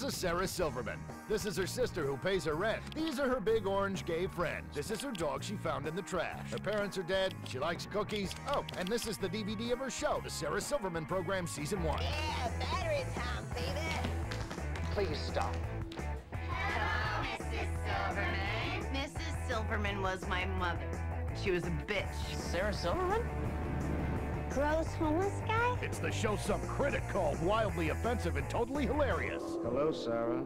This is Sarah Silverman. This is her sister who pays her rent. These are her big orange gay friends. This is her dog she found in the trash. Her parents are dead. She likes cookies. Oh, and this is the DVD of her show, the Sarah Silverman Program Season 1. Yeah, battery time, baby. Please stop. Hello, Mrs. Silverman. Mrs. Silverman was my mother. She was a bitch. Sarah Silverman? Gross homeless guy? It's the show some critic called wildly offensive and totally hilarious. Hello, Sarah.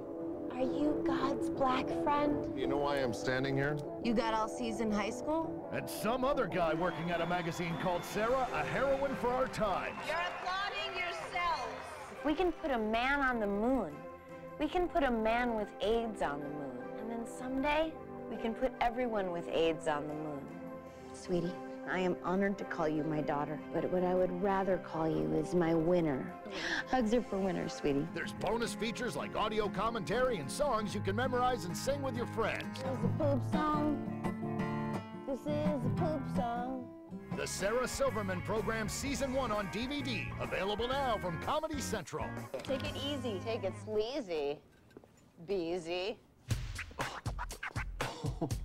Are you God's black friend? You know why I'm standing here? You got all season high school? And some other guy working at a magazine called Sarah, a heroine for our times. You're applauding yourselves. If we can put a man on the moon, we can put a man with AIDS on the moon. And then someday, we can put everyone with AIDS on the moon. Sweetie, I am honored to call you my daughter, but what I would rather call you is my winner. Hugs are for winners, sweetie. There's bonus features like audio commentary and songs you can memorize and sing with your friends. This is a poop song. This is a poop song. The Sarah Silverman Program Season 1 on DVD. Available now from Comedy Central. Take it easy. Take it sleazy. Beezy.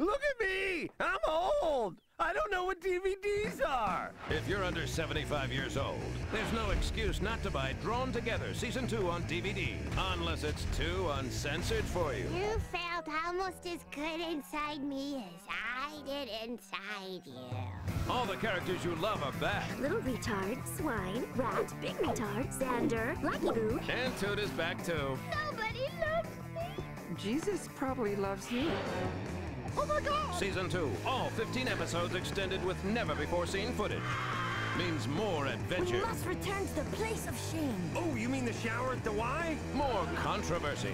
Look at me! I'm old! I don't know what DVDs are! If you're under 75 years old, there's no excuse not to buy Drawn Together Season 2 on DVD, unless it's too uncensored for you. You felt almost as good inside me as I did inside you. All the characters you love are back, Little retard, swine, rat, big retard, Xandir, Lucky Boo. and Toot is back too. Nobody loves me. Jesus probably loves you. Season 2, all 15 episodes extended with never-before-seen footage. Means more adventure, We must return to the place of shame. Oh, you mean the shower at the Y? more controversy,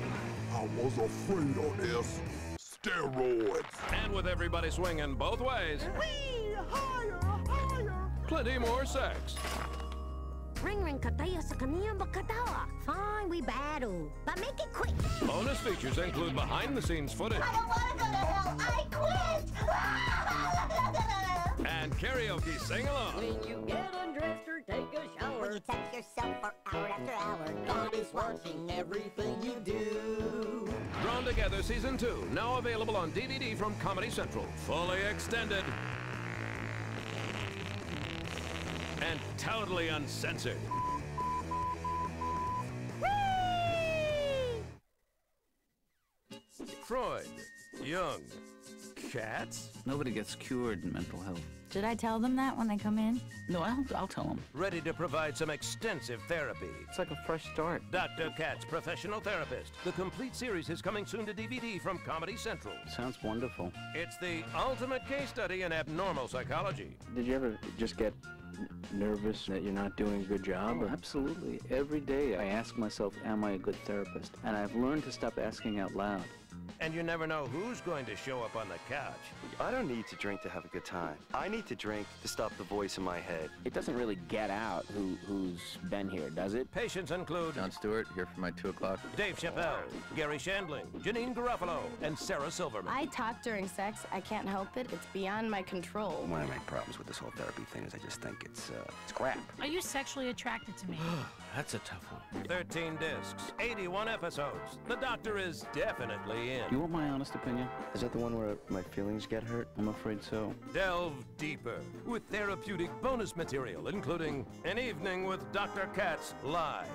I was afraid of this. Steroids. and with everybody swinging both ways, Whee! Higher! Higher! plenty more sex. Ring ring kataya sa kaniyang magkatawa. Fine, we battle. But make it quick. Bonus features include behind-the-scenes footage I don't want to go to hell. I quit. and karaoke sing-along. When you get undressed or take a When shower, you touch yourself for hour after hour, God is watching everything you do. Drawn Together Season 2, now available on DVD from Comedy Central. Fully extended. And totally uncensored. Freud, Jung, cats, Nobody gets cured in mental health. Should I tell them that when they come in? No, I'll, I'll tell them. ready to provide some extensive therapy. It's like a fresh start. Dr. Katz, Professional Therapist. The complete series is coming soon to DVD from Comedy Central. Sounds wonderful. It's the ultimate case study in abnormal psychology. Did you ever just get nervous that you're not doing a good job? Oh, absolutely. Every day I ask myself, am I a good therapist? And I've learned to stop asking out loud. And you never know who's going to show up on the couch. I don't need to drink to have a good time. I need to drink to stop the voice in my head. It doesn't really get out who, who's been here, does it? Patients include Jon Stewart, here for my 2 o'clock. Dave Chappelle, Garry Shandling, Janeane Garofalo, and Sarah Silverman. I talk during sex. I can't help it. It's beyond my control. One of my problems with this whole therapy thing is I just think it's, uh, it's crap. Are you sexually attracted to me? That's a tough one. 13 discs, 81 episodes. The doctor is definitely in. You want my honest opinion? Is that the one where my feelings get hurt? I'm afraid so. Delve deeper with therapeutic bonus material, including An Evening with Dr. Katz Live,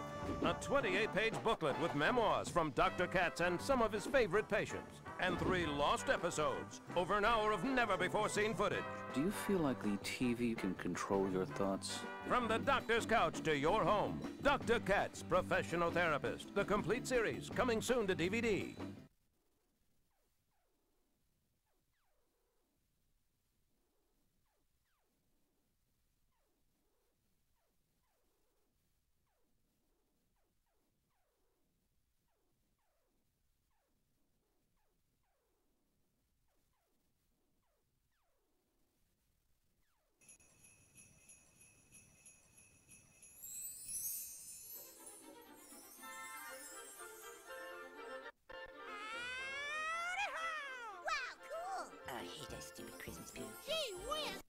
a 28 page booklet with memoirs from Dr. Katz and some of his favorite patients, and three lost episodes, over an hour of never before seen footage. Do you feel like the TV can control your thoughts? From the doctor's couch to your home, Dr. Katz, Professional Therapist, the complete series, coming soon to DVD. hate that stupid Christmas pig. Gee whiz!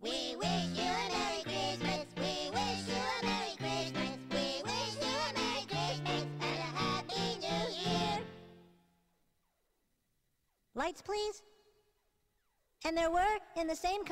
We wish you a Merry Christmas. We wish you a Merry Christmas. We wish you a Merry Christmas and a Happy New Year. Lights, please. And there were, in the same country,